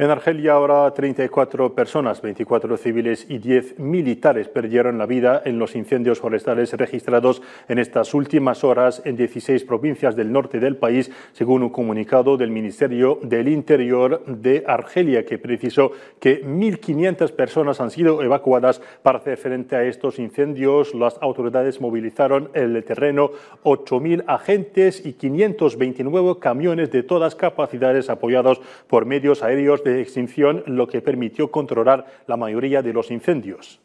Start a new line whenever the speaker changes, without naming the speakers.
En Argelia ahora 34 personas, 24 civiles y 10 militares perdieron la vida en los incendios forestales registrados en estas últimas horas en 16 provincias del norte del país, según un comunicado del Ministerio del Interior de Argelia, que precisó que 1.500 personas han sido evacuadas para hacer frente a estos incendios. Las autoridades movilizaron el terreno 8.000 agentes y 529 camiones de todas capacidades apoyados por medios aéreos extinción, lo que permitió controlar la mayoría de los incendios.